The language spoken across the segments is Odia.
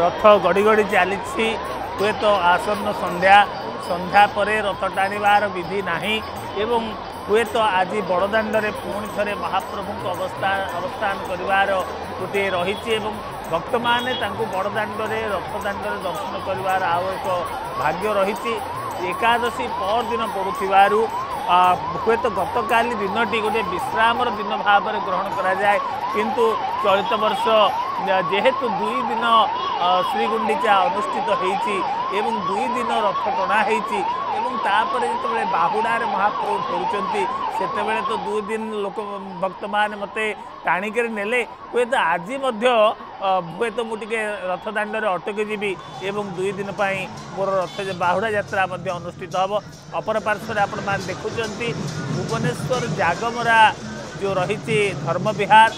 ରଥ ଗଡ଼ି ଗଡ଼ି ଚାଲିଛି। ହୁଏତ ଆସନ୍ନ ସନ୍ଧ୍ୟା ସନ୍ଧ୍ୟା ପରେ ରଥ ଟାଣିବାର ବିଧି ନାହିଁ ଏବଂ ହୁଏତ ଆଜି ବଡ଼ଦାଣ୍ଡରେ ପୁଣି ଥରେ ମହାପ୍ରଭୁଙ୍କ ଅବସ୍ଥା ଅବସ୍ଥାନ କରିବାର ଗୋଟିଏ ରହିଛି ଏବଂ ଭକ୍ତମାନେ ତାଙ୍କୁ ବଡ଼ଦାଣ୍ଡରେ ରଥଦାଣ୍ଡରେ ଦର୍ଶନ କରିବାର ଆଉ ଏକ ଭାଗ୍ୟ ରହିଛି। ଏକାଦଶୀ ପରଦିନ ପଡ଼ୁଥିବାରୁ ହୁଏତ ଗତକାଲି ଦିନଟି ଗୋଟିଏ ବିଶ୍ରାମର ଦିନ ଭାବରେ ଗ୍ରହଣ କରାଯାଏ। କିନ୍ତୁ ଚଳିତ ବର୍ଷ ଯେହେତୁ ଦୁଇ ଦିନ ଶ୍ରୀଗୁଣ୍ଡିଚା ଅନୁଷ୍ଠିତ ହେଇଛି ଏବଂ ଦୁଇ ଦିନ ରଥ ଟଣା ହେଇଛି ଏବଂ ତାପରେ ଯେତେବେଳେ ବାହୁଡ଼ାରେ ମହାପ୍ରଭୁ ଫେରୁଛନ୍ତି ସେତେବେଳେ ତ ଦୁଇ ଦିନ ଲୋକ ଭକ୍ତମାନେ ମୋତେ ଟାଣିକରି ନେଲେ। ହୁଏତ ଆଜି ମଧ୍ୟ ଅ, ହୁଏତ ମୁଁ ଟିକେ ରଥ ଦାଣ୍ଡରେ ଅଟକି ଯିବି ଏବଂ ଦୁଇ ଦିନ ପାଇଁ ମୋର ରଥ ବାହୁଡ଼ା ଯାତ୍ରା ମଧ୍ୟ ଅନୁଷ୍ଠିତ ହେବ। ଅପର ପାର୍ଶ୍ୱରେ ଆପଣମାନେ ଦେଖୁଛନ୍ତି ଭୁବନେଶ୍ୱର ଜାଗମରା ଯେଉଁ ରହିଛି ଧର୍ମବିହାର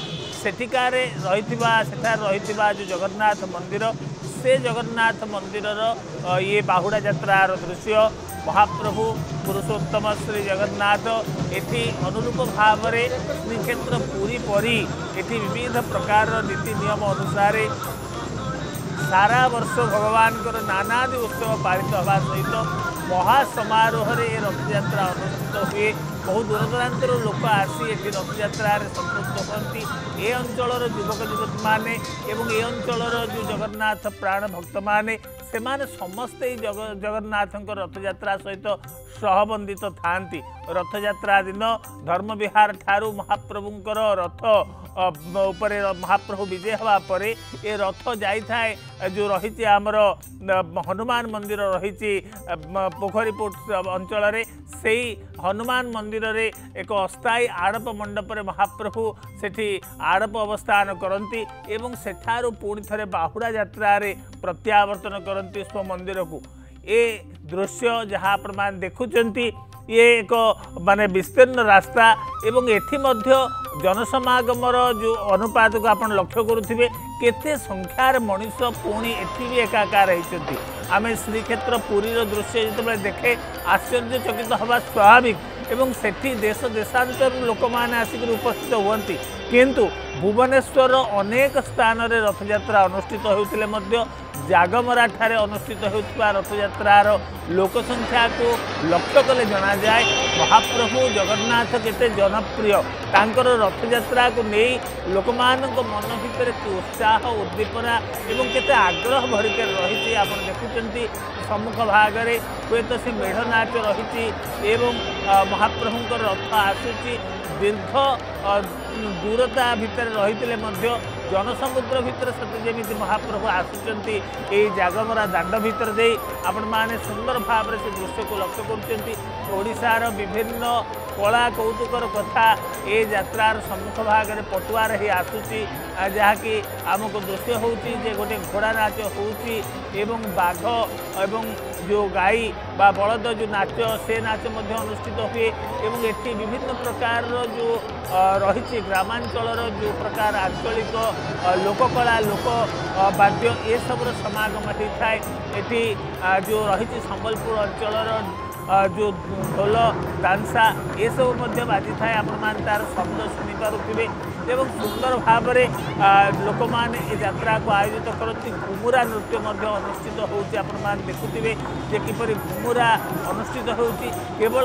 ସେଠିକାରେ ରହିଥିବା ସେଠାରେ ରହିଥିବା ଯେଉଁ ଜଗନ୍ନାଥ ମନ୍ଦିର ସେ ଜଗନ୍ନାଥ ମନ୍ଦିରର ଅ, ଇଏ ବାହୁଡ଼ା ଯାତ୍ରାର ଦୃଶ୍ୟ ମହାପ୍ରଭୁ ପୁରୁଷୋତ୍ତମ ଶ୍ରୀ ଜଗନ୍ନାଥ ଏଠି ଅନୁରୂପ ଭାବରେ ଶ୍ରୀକ୍ଷେତ୍ର ପୁରୀ ପରି ଏଠି ବିବିଧ ପ୍ରକାରର ନୀତି ନିୟମ ଅନୁସାରେ ସାରା ବର୍ଷ ଭଗବାନଙ୍କର ନାନାଦି ଉତ୍ସବ ପାଳିତ ହେବା ସହିତ ମହାସମାରୋହରେ ଏ ରଥଯାତ୍ରା ଅନୁଷ୍ଠିତ ହୁଏ। ବହୁ ଦୂରଦୂରାନ୍ତରୁ ଲୋକ ଆସି ଏଠି ରଥଯାତ୍ରାରେ ସମ୍ପୃକ୍ତ ହୁଅନ୍ତି। ଏ ଅଞ୍ଚଳର ଯୁବକ ଯୁବତୀମାନେ ଏବଂ ଏ ଅଞ୍ଚଳର ଯେଉଁ ଜଗନ୍ନାଥ ପ୍ରାଣ ଭକ୍ତମାନେ ସେମାନେ ସମସ୍ତେ ଏଇ ଜଗ ଜଗନ୍ନାଥଙ୍କ ରଥଯାତ୍ରା ସହିତ ସହବନ୍ଧିତ ଥାଆନ୍ତି। ରଥଯାତ୍ରା ଦିନ ଧର୍ମବିହାର ଠାରୁ ମହାପ୍ରଭୁଙ୍କର ରଥ ଉପରେ ମହାପ୍ରଭୁ ବିଜେ ହେବା ପରେ ଏ ରଥ ଯାଇଥାଏ। ଯେଉଁ ରହିଛି ଆମର ହନୁମାନ ମନ୍ଦିର ରହିଛି ପୋଖରୀପୁଟ ଅଞ୍ଚଳରେ। ସେଇ ହନୁମାନ ମନ୍ଦିରରେ ଏକ ଅସ୍ଥାୟୀ ଆଡ଼ପ ମଣ୍ଡପରେ ମହାପ୍ରଭୁ ସେଠି ଆଡ଼ପ ଅବସ୍ଥାନ କରନ୍ତି ଏବଂ ସେଠାରୁ ପୁଣି ଥରେ ବାହୁଡ଼ା ଯାତ୍ରାରେ ପ୍ରତ୍ୟାବର୍ତ୍ତନ କରନ୍ତି ସ୍ୱମନ୍ଦିରକୁ ଏ ଦୃଶ୍ୟ ଯାହା ଆପଣମାନେ ଦେଖୁଛନ୍ତି ଇଏ ଏକ ମାନେ ବିସ୍ତୀର୍ଣ୍ଣ ରାସ୍ତା ଏବଂ ଏଠି ମଧ୍ୟ ଜନସମାଗମର ଯେଉଁ ଅନୁପାତକୁ ଆପଣ ଲକ୍ଷ୍ୟ କରୁଥିବେ କେତେ ସଂଖ୍ୟାରେ ମଣିଷ ପୁଣି ଏଠି ବି ଏକାକାର ହେଇଛନ୍ତି ଆମେ ଶ୍ରୀକ୍ଷେତ୍ର ପୁରୀର ଦୃଶ୍ୟ ଯେତେବେଳେ ଦେଖେ ଆଶ୍ଚର୍ଯ୍ୟଚକିତ ହେବା ସ୍ୱାଭାବିକ ଏବଂ ସେଠି ଦେଶ ଦେଶାନ୍ତରରୁ ଲୋକମାନେ ଆସିକରି ଉପସ୍ଥିତ ହୁଅନ୍ତି। କିନ୍ତୁ ଭୁବନେଶ୍ୱରର ଅନେକ ସ୍ଥାନରେ ରଥଯାତ୍ରା ଅନୁଷ୍ଠିତ ହେଉଥିଲେ ମଧ୍ୟ ଜାଗମରାଠାରେ ଅନୁଷ୍ଠିତ ହେଉଥିବା ରଥଯାତ୍ରାର ଲୋକ ସଂଖ୍ୟାକୁ ଲକ୍ଷ୍ୟ କଲେ ଜଣାଯାଏ ମହାପ୍ରଭୁ ଜଗନ୍ନାଥ କେତେ ଜନପ୍ରିୟ। ତାଙ୍କର ରଥଯାତ୍ରାକୁ ନେଇ ଲୋକମାନଙ୍କ ମନ ଭିତରେ କି ଉତ୍ସାହ ଉଦ୍ଦୀପନା ଏବଂ କେତେ ଆଗ୍ରହ ଭରିକରି ରହିଛି ଆପଣ ଦେଖୁଛନ୍ତି ସମ୍ମୁଖ ଭାଗରେ ହୁଏତ ସେ ମେଢ଼ ନାଚ ରହିଛି ଏବଂ ମହାପ୍ରଭୁଙ୍କର ରଥ ଆସୁଛି। দীর্ঘ দূরতা ভিতরে রহিলে মধ্যে জনসমুদ্র ভিতরে সত্যি যেমি মহাপ্রভু আসুচার এই জাগমরা দাণ্ড ভিতরে দিয়ে আপন মানে সুন্দর ভাবে সে দৃশ্যকে লক্ষ্য করছেন ওড়শার বিভিন্ন কলা কৌতুকর কথা এই যাত্রার সম্মুখ ভাগে পটুয়ার হয়ে আসুচি যাকি আমক দৃশ্য হচ্ছে যে গোটে ঘোড়া নাচ হচ্ছে এবং বাঘ এবং যে গাই বা বলদ যে নাচ সে নাচ অনুষ্ঠিত হুয়ে এবং এটি বিভিন্ন প্রকার ଯେଉଁ ଅ, ରହିଛି ଗ୍ରାମାଞ୍ଚଳର ଯେଉଁ ପ୍ରକାର ଆଞ୍ଚଳିକ ଅ, ଲୋକକଳା ଲୋକ ଅ, ବାଦ୍ୟ ଏସବୁର ସମାଗମ ହୋଇଥାଏ ଏଠି ଆ, ଯେଉଁ ରହିଛି ସମ୍ବଲପୁର ଅଞ୍ଚଳର ଅ, ଯେଉଁ ଢୋଲ ତାନ୍ସା ଏସବୁ ମଧ୍ୟ ବାଜିଥାଏ ଆପଣମାନେ ତା'ର ଶବ୍ଦ ଶୁଣିପାରୁଥିବେ ଏବଂ ସୁନ୍ଦର ଭାବରେ ଆ, ଲୋକମାନେ ଏ ଯାତ୍ରାକୁ ଆୟୋଜିତ କରନ୍ତି ଘୁମୁରା ନୃତ୍ୟ ମଧ୍ୟ ଅନୁଷ୍ଠିତ ହେଉଛି ଆପଣମାନେ ଦେଖୁଥିବେ ଯେ କିପରି ଘୁମୁରା ଅନୁଷ୍ଠିତ ହେଉଛି କେବଳ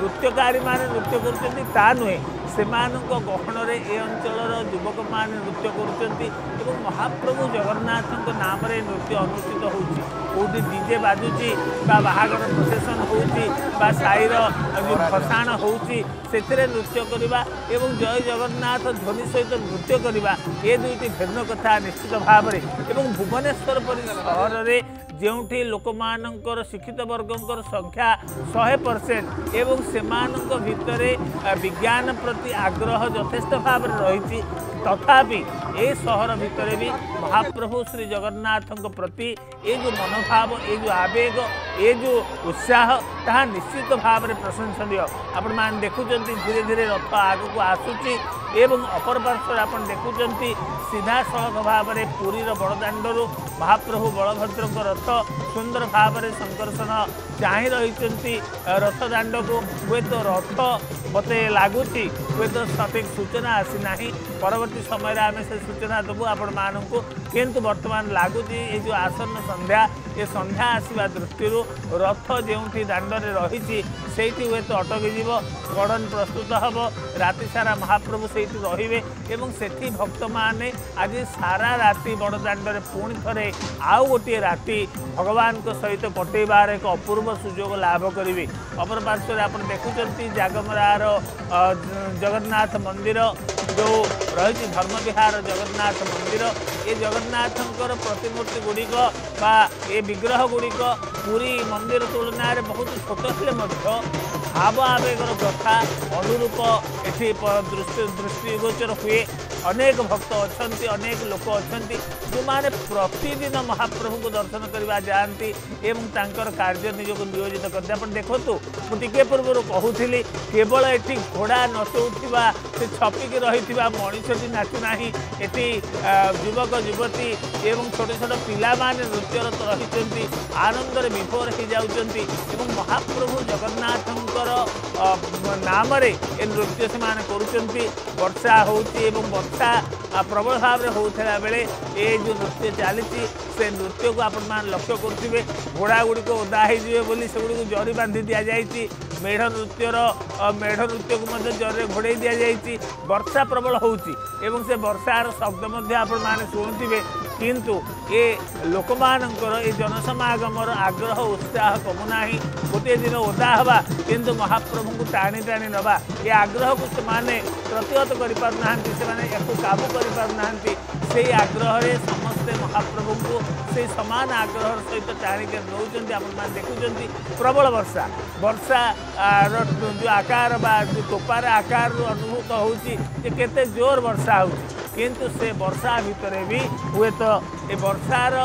નૃત્યકારી મારે નૃત્ય કરતી તાન હોય ସେମାନଙ୍କ ଗହଣରେ ଏ ଅଞ୍ଚଳର ଯୁବକମାନେ ନୃତ୍ୟ କରୁଛନ୍ତି ଏବଂ ମହାପ୍ରଭୁ ଜଗନ୍ନାଥଙ୍କ ନାମରେ ନୃତ୍ୟ ଅନୁଷ୍ଠିତ ହେଉଛି। କେଉଁଠି ଡିଜେ ବାଜୁଛି ବା ବାହାଘର ପ୍ରସେସନ୍ ହେଉଛି ବା ସାହିର ଯେଉଁ ଭସାଣ ହେଉଛି ସେଥିରେ ନୃତ୍ୟ କରିବା ଏବଂ ଜୟ ଜଗନ୍ନାଥ ଧ୍ୱନି ସହିତ ନୃତ୍ୟ କରିବା ଏ ଦୁଇଟି ଭିନ୍ନ କଥା ନିଶ୍ଚିତ ଭାବରେ। ଏବଂ ଭୁବନେଶ୍ୱର ପରି ସହରରେ ଯେଉଁଠି ଲୋକମାନଙ୍କର ଶିକ୍ଷିତ ବର୍ଗଙ୍କର ସଂଖ୍ୟା ଶହେ ପରସେଣ୍ଟ ଏବଂ ସେମାନଙ୍କ ଭିତରେ ବିଜ୍ଞାନ ପ୍ରତି ଆଗ୍ରହ ଯଥେଷ୍ଟ ଭାବରେ ରହିଛି। ତଥାପି ଏ ସହର ଭିତରେ ବି ମହାପ୍ରଭୁ ଶ୍ରୀ ଜଗନ୍ନାଥଙ୍କ ପ୍ରତି ଏ ଯେଉଁ ମନୋଭାବ ଏ ଯେଉଁ ଆବେଗ ଏ ଯେଉଁ ଉତ୍ସାହ ତାହା ନିଶ୍ଚିତ ଭାବରେ ପ୍ରଶଂସନୀୟ। ଆପଣମାନେ ଦେଖୁଛନ୍ତି ଧୀରେ ଧୀରେ ରଥ ଆଗକୁ ଆସୁଛି ଏବଂ ଅପର ପାର୍ଶ୍ୱରେ ଆପଣ ଦେଖୁଛନ୍ତି ସିଧାସଳଖ ଭାବରେ ପୁରୀର ବଡ଼ଦାଣ୍ଡରୁ ମହାପ୍ରଭୁ ବଳଭଦ୍ରଙ୍କ ରଥ ସୁନ୍ଦର ଭାବରେ ସଂକର୍ଷଣ ଚାହିଁ ରହିଛନ୍ତି ରଥ ଦାଣ୍ଡକୁ ହୁଏତ ରଥ ମୋତେ ଲାଗୁଛି ହୁଏତ ସଠିକ୍ ସୂଚନା ଆସିନାହିଁ ପରବର୍ତ୍ତୀ ସମୟରେ ଆମେ ସେ ସୂଚନା ଦେବୁ ଆପଣମାନଙ୍କୁ କିନ୍ତୁ ବର୍ତ୍ତମାନ ଲାଗୁଛି ଏ ଯେଉଁ ଆସନ୍ନ ସନ୍ଧ୍ୟା ଏ ସନ୍ଧ୍ୟା ଆସିବା ଦୃଷ୍ଟିରୁ ରଥ ଯେଉଁଠି ଦାଣ୍ଡରେ ରହିଛି ସେଇଠି ହୁଏତ ଅଟକିଯିବ ଗଡ଼ନ ପ୍ରସ୍ତୁତ ହେବ ରାତି ସାରା ମହାପ୍ରଭୁ ସେଇଠି ରହିବେ ଏବଂ ସେଠି ଭକ୍ତମାନେ ଆଜି ସାରା ରାତି ବଡ଼ ଦାଣ୍ଡରେ ପୁଣି ଥରେ ଆଉ ଗୋଟିଏ ରାତି ଭଗବାନଙ୍କ ସହିତ କଟେଇବାର ଏକ ଅପୂର୍ବ ସୁଯୋଗ ଲାଭ କରିବେ। ଅପର ପାର୍ଶ୍ୱରେ ଆପଣ ଦେଖୁଛନ୍ତି ଜାଗମରାର ଅ, ଜ- ଜଗନ୍ନାଥ ମନ୍ଦିର ଯେଉଁ ରହିଛି ଧର୍ମବିହାର ଜଗନ୍ନାଥ ମନ୍ଦିର ଏ ଜଗନ୍ନାଥଙ୍କର ପ୍ରତିମୂର୍ତ୍ତି ଗୁଡ଼ିକ ବା ଏ ବିଗ୍ରହ ଗୁଡ଼ିକ ପୁରୀ ମନ୍ଦିର ତୁଳନାରେ ବହୁତ ଛୋଟ ଥିଲେ ମଧ୍ୟ ଭାବ ଆବେଗର କଥା ଅନୁରୂପ ଏଠି ଦୃଷ୍ଟି ଦୃଷ୍ଟିଗୋଚର ହୁଏ। ଅନେକ ଭକ୍ତ ଅଛନ୍ତି ଅନେକ ଲୋକ ଅଛନ୍ତି ଯେଉଁମାନେ ପ୍ରତିଦିନ ମହାପ୍ରଭୁଙ୍କୁ ଦର୍ଶନ କରିବା ଯାଆନ୍ତି ଏବଂ ତାଙ୍କର କାର୍ଯ୍ୟ ନିଜକୁ ନିୟୋଜିତ କରନ୍ତି ଆପଣ ଦେଖନ୍ତୁ ମୁଁ ଟିକେ ପୂର୍ବରୁ କହୁଥିଲି କେବଳ ଏଠି ଘୋଡ଼ା ନଚଉଥିବା ସେ ଛପିକି ରହିଥିବା ମଣିଷଟି ନାଚୁନାହିଁ ଏଠି ଯୁବକ ଯୁବତୀ ଏବଂ ଛୋଟ ଛୋଟ ପିଲାମାନେ ନୃତ୍ୟରତ ରହିଛନ୍ତି ଆନନ୍ଦରେ ବିଭୋର ହେଇଯାଉଛନ୍ତି ଏବଂ ମହାପ୍ରଭୁ ଜଗନ୍ନାଥଙ୍କର ନାମରେ ଏ ନୃତ୍ୟ ସେମାନେ କରୁଛନ୍ତି। ବର୍ଷା ହେଉଛି ଏବଂ ଆ, ପ୍ରବଳ ଭାବରେ ହେଉଥିଲା ବେଳେ ଏ ଯେଉଁ ନୃତ୍ୟ ଚାଲିଛି ସେ ନୃତ୍ୟକୁ ଆପଣମାନେ ଲକ୍ଷ୍ୟ କରୁଥିବେ। ଘୋଡ଼ା ଗୁଡ଼ିକ ଓଦା ହେଇଯିବେ ବୋଲି ସେଗୁଡ଼ିକୁ ଜରି ବାନ୍ଧି ଦିଆଯାଇଛି। ମେଢ଼ ନୃତ୍ୟର ମେଢ଼ ନୃତ୍ୟକୁ ମଧ୍ୟ ଜରିରେ ଘୋଡ଼େଇ ଦିଆଯାଇଛି। ବର୍ଷା ପ୍ରବଳ ହେଉଛି ଏବଂ ସେ ବର୍ଷାର ଶବ୍ଦ ମଧ୍ୟ ଆପଣମାନେ ଶୁଣୁଥିବେ। କିନ୍ତୁ ଏ ଲୋକମାନଙ୍କର ଏ ଜନସମାଗମର ଆଗ୍ରହ ଉତ୍ସାହ କମୁନାହିଁ ଗୋଟିଏ ଦିନ ଓଦା ହେବା କିନ୍ତୁ ମହାପ୍ରଭୁଙ୍କୁ ଟାଣି ଟାଣି ନେବା। ଏ ଆଗ୍ରହକୁ ସେମାନେ ପ୍ରତିହତ କରିପାରୁନାହାନ୍ତି ସେମାନେ ୟାକୁ କାବୁ କରିପାରୁନାହାନ୍ତି। ସେଇ ଆଗ୍ରହରେ ସମସ୍ତେ ମହାପ୍ରଭୁଙ୍କୁ ସେଇ ସମାନ ଆଗ୍ରହର ସହିତ ଟାଣିକି ନେଉଛନ୍ତି ଆପଣମାନେ ଦେଖୁଛନ୍ତି। ପ୍ରବଳ ବର୍ଷା। ବର୍ଷା ଆ, ର ଯେଉଁ ଆକାର ବା ଯେଉଁ ଟୋପାର ଆକାରରୁ ଅନୁଭୂତ ହେଉଛି ଯେ କେତେ ଜୋର ବର୍ଷା ହେଉଛି। କିନ୍ତୁ ସେ ବର୍ଷା ଭିତରେ ବି ହୁଏତ ଏ ବର୍ଷାର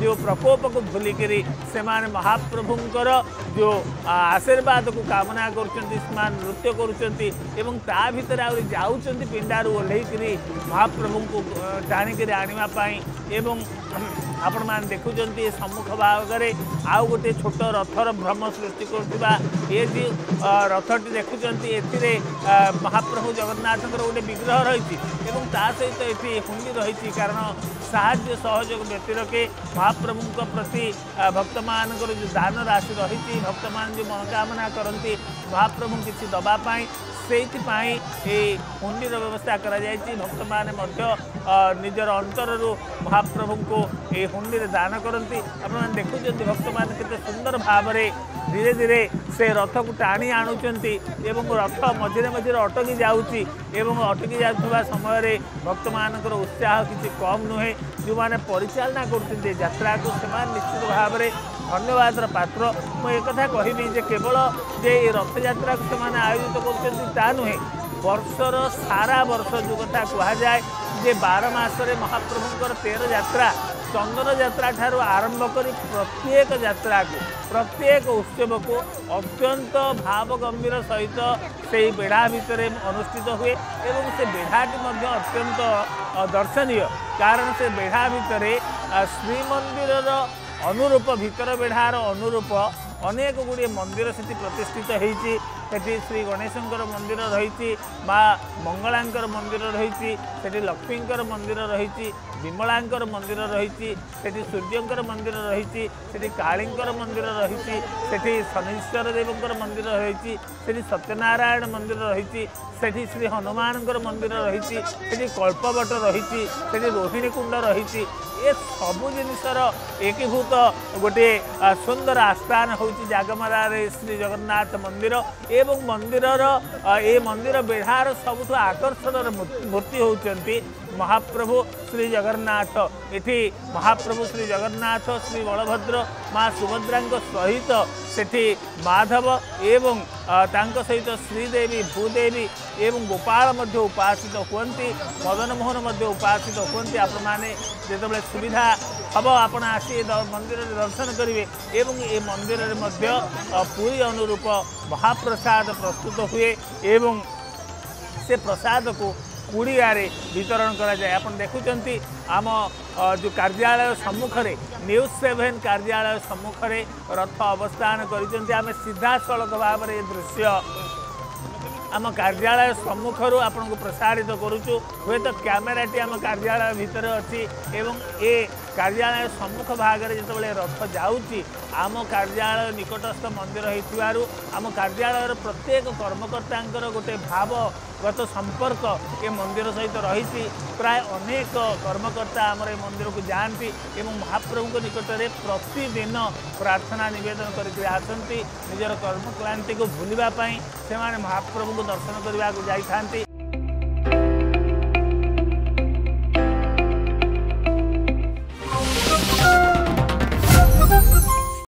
ଯେଉଁ ପ୍ରକୋପକୁ ଭୁଲିକିରି ସେମାନେ ମହାପ୍ରଭୁଙ୍କର ଯେଉଁ ଆ, ଆଶୀର୍ବାଦକୁ କାମନା କରୁଛନ୍ତି ସେମାନେ ନୃତ୍ୟ କରୁଛନ୍ତି ଏବଂ ତା ଭିତରେ ଆହୁରି ଯାଉଛନ୍ତି ପିଣ୍ଡାରୁ ଓହ୍ଲେଇକିରି ମହାପ୍ରଭୁଙ୍କୁ ଅ, ଟାଣିକିରି ଆଣିବା ପାଇଁ ଏବଂ ଆପଣମାନେ ଦେଖୁଛନ୍ତି ସମ୍ମୁଖ ଭାଗରେ ଆଉ ଗୋଟିଏ ଛୋଟ ରଥର ଭ୍ରମ ସୃଷ୍ଟି କରୁଥିବା ଏ ଯେଉଁ ରଥଟି ଦେଖୁଛନ୍ତି ଏଥିରେ ମହାପ୍ରଭୁ ଜଗନ୍ନାଥଙ୍କର ଗୋଟେ ବିଗ୍ରହ ରହିଛି ଏବଂ ତା ସହିତ ଏଠି ହୁଣ୍ଡି ରହିଛି କାରଣ ସାହାଯ୍ୟ ସହଯୋଗ ବ୍ୟତିରକେ ମହାପ୍ରଭୁଙ୍କ ପ୍ରତି ଭକ୍ତମାନଙ୍କର ଯେଉଁ ଦାନ ରାଶି ରହିଛି ଭକ୍ତମାନେ ଯେଉଁ ମନୋକାମନା କରନ୍ତି ମହାପ୍ରଭୁଙ୍କୁ କିଛି ଦେବା ପାଇଁ ସେଇଥିପାଇଁ ଏଇ ହୁଣ୍ଡିର ବ୍ୟବସ୍ଥା କରାଯାଇଛି। ଭକ୍ତମାନେ ମଧ୍ୟ ନିଜର ଅନ୍ତରରୁ ମହାପ୍ରଭୁଙ୍କୁ ଏଇ ହୁଣ୍ଡିରେ ଦାନ କରନ୍ତି। ଆପଣମାନେ ଦେଖୁଛନ୍ତି ଭକ୍ତମାନେ କେତେ ସୁନ୍ଦର ଭାବରେ ଧୀରେ ଧୀରେ ସେ ରଥକୁ ଟାଣି ଆଣୁଛନ୍ତି ଏବଂ ରଥ ମଝିରେ ମଝିରେ ଅଟକି ଯାଉଛି ଏବଂ ଅଟକି ଯାଉଥିବା ସମୟରେ ଭକ୍ତମାନଙ୍କର ଉତ୍ସାହ କିଛି କମ୍ ନୁହେଁ। ଯେଉଁମାନେ ପରିଚାଳନା କରୁଛନ୍ତି ଯାତ୍ରାକୁ ସେମାନେ ନିଶ୍ଚିତ ଭାବରେ ଧନ୍ୟବାଦର ପାତ୍ର। ମୁଁ ଏକଥା କହିବି ଯେ କେବଳ ଯେ ଏ ରଥଯାତ୍ରାକୁ ସେମାନେ ଆୟୋଜିତ କରୁଛନ୍ତି ତା ନୁହେଁ ବର୍ଷର ସାରା ବର୍ଷ ଯେଉଁ କଥା କୁହାଯାଏ ଯେ ବାର ମାସରେ ମହାପ୍ରଭୁଙ୍କର ତେର ଯାତ୍ରା ଚନ୍ଦନ ଯାତ୍ରା ଠାରୁ ଆରମ୍ଭ କରି ପ୍ରତ୍ୟେକ ଯାତ୍ରାକୁ ପ୍ରତ୍ୟେକ ଉତ୍ସବକୁ ଅତ୍ୟନ୍ତ ଭାବ ଗମ୍ଭୀର ସହିତ ସେଇ ବେଢ଼ା ଭିତରେ ଅନୁଷ୍ଠିତ ହୁଏ ଏବଂ ସେ ବେଢ଼ାଟି ମଧ୍ୟ ଅତ୍ୟନ୍ତ ଦର୍ଶନୀୟ। କାରଣ ସେ ବେଢ଼ା ଭିତରେ ଶ୍ରୀମନ୍ଦିରର ଅନୁରୂପ ଭିତର ବେଢ଼ାର ଅନୁରୂପ ଅନେକ ଗୁଡ଼ିଏ ମନ୍ଦିର ସେଠି ପ୍ରତିଷ୍ଠିତ ହେଇଛି। ସେଠି ଶ୍ରୀ ଗଣେଶଙ୍କର ମନ୍ଦିର ରହିଛି ମା ମଙ୍ଗଳାଙ୍କର ମନ୍ଦିର ରହିଛି ସେଠି ଲକ୍ଷ୍ମୀଙ୍କର ମନ୍ଦିର ରହିଛି ବିମଳାଙ୍କର ମନ୍ଦିର ରହିଛି ସେଠି ସୂର୍ଯ୍ୟଙ୍କର ମନ୍ଦିର ରହିଛି ସେଠି କାଳୀଙ୍କର ମନ୍ଦିର ରହିଛି ସେଠି ଶନୀଶ୍ୱର ଦେବଙ୍କର ମନ୍ଦିର ରହିଛି ସେଠି ସତ୍ୟନାରାୟଣ ମନ୍ଦିର ରହିଛି ସେଠି ଶ୍ରୀ ହନୁମାନଙ୍କର ମନ୍ଦିର ରହିଛି ସେଠି କଳ୍ପବଟ ରହିଛି ସେଠି ରୋହିଣୀ କୁଣ୍ଡ ରହିଛି ଏ ସବୁ ଜିନିଷର ଏକୀଭୂତ ଗୋଟିଏ ସୁନ୍ଦର ଆସ୍ଥାନ ହେଉଛି ଜାଗମରାରେ ଶ୍ରୀ ଜଗନ୍ନାଥ ମନ୍ଦିର ଏବଂ ମନ୍ଦିରର ଏ ମନ୍ଦିର ବେଢ଼ାର ସବୁଠୁ ଆକର୍ଷଣର ମୂର୍ତ୍ତି ହେଉଛନ୍ତି ମହାପ୍ରଭୁ ଶ୍ରୀ ଜଗନ୍ନାଥ ଏଠି ମହାପ୍ରଭୁ ଶ୍ରୀ ଜଗନ୍ନାଥ ଶ୍ରୀ ବଳଭଦ୍ର ମା ସୁଭଦ୍ରାଙ୍କ ସହିତ ସେଠି ମାଧବ ଏବଂ ଆ, ତାଙ୍କ ସହିତ ଶ୍ରୀଦେବୀ ଭୂଦେବୀ ଏବଂ ଗୋପାଳ ମଧ୍ୟ ଉପାସିତ ହୁଅନ୍ତି ମଦନ ମୋହନ ମଧ୍ୟ ଉପାସିତ ହୁଅନ୍ତି। ଆପଣମାନେ ଯେତେବେଳେ ସୁବିଧା ହେବ ଆପଣ ଆସି ଏ ଦ- ମନ୍ଦିରରେ ଦର୍ଶନ କରିବେ ଏବଂ ଏ ମନ୍ଦିରରେ ମଧ୍ୟ ଅ, ପୁରୀ ଅନୁରୂପ ମହାପ୍ରସାଦ ପ୍ରସ୍ତୁତ ହୁଏ ଏବଂ ସେ ପ୍ରସାଦକୁ କୁଡ଼ିଆରେ ବିତରଣ କରାଯାଏ। ଆପଣ ଦେଖୁଛନ୍ତି ଆମ ଯେଉଁ କାର୍ଯ୍ୟାଳୟ ସମ୍ମୁଖରେ ନ୍ୟୁଜ୍ ସେଭେନ୍ କାର୍ଯ୍ୟାଳୟ ସମ୍ମୁଖରେ ରଥ ଅବସ୍ଥାନ କରିଛନ୍ତି। ଆମେ ସିଧାସଳଖ ଭାବରେ ଏ ଦୃଶ୍ୟ ଆମ କାର୍ଯ୍ୟାଳୟ ସମ୍ମୁଖରୁ ଆପଣଙ୍କୁ ପ୍ରସାରିତ କରୁଛୁ। ହୁଏତ କ୍ୟାମେରାଟି ଆମ କାର୍ଯ୍ୟାଳୟ ଭିତରେ ଅଛି ଏବଂ ଏ କାର୍ଯ୍ୟାଳୟ ସମ୍ମୁଖ ଭାଗରେ ଯେତେବେଳେ ରଥ ଯାଉଛି ଆମ କାର୍ଯ୍ୟାଳୟ ନିକଟସ୍ଥ ମନ୍ଦିର ହେଇଥିବାରୁ ଆମ କାର୍ଯ୍ୟାଳୟର ପ୍ରତ୍ୟେକ କର୍ମକର୍ତ୍ତାଙ୍କର ଗୋଟେ ଭାବଗତ ସମ୍ପର୍କ ଏ ମନ୍ଦିର ସହିତ ରହିଛି। ପ୍ରାୟ ଅନେକ କର୍ମକର୍ତ୍ତା ଆମର ଏ ମନ୍ଦିରକୁ ଯାଆନ୍ତି ଏବଂ ମହାପ୍ରଭୁଙ୍କ ନିକଟରେ ପ୍ରତିଦିନ ପ୍ରାର୍ଥନା ନିବେଦନ କରିକି ଆସନ୍ତି। ନିଜର କର୍ମକ୍ଳାନ୍ତିକୁ ଭୁଲିବା ପାଇଁ ସେମାନେ ମହାପ୍ରଭୁଙ୍କୁ ଦର୍ଶନ କରିବାକୁ ଯାଇଥାନ୍ତି।